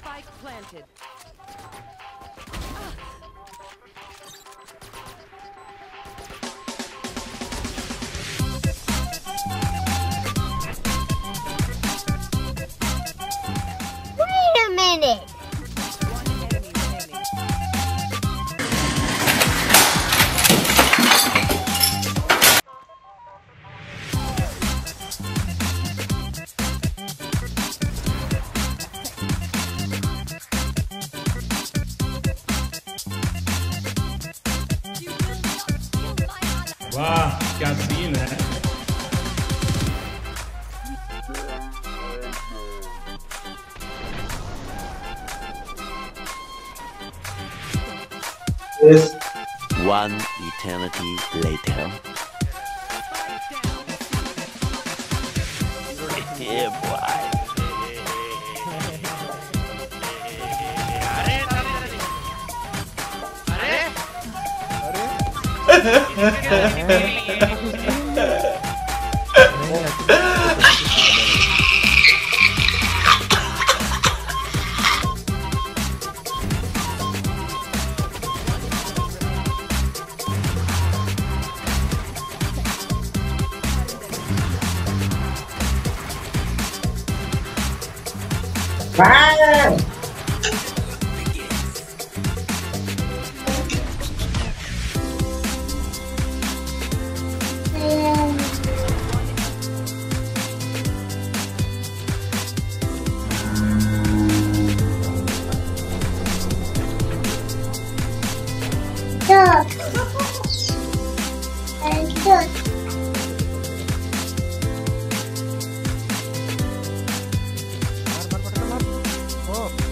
Spike planted. Wow, got to seen that. Yes. One eternity later. Damn. Bye. And look. Oh.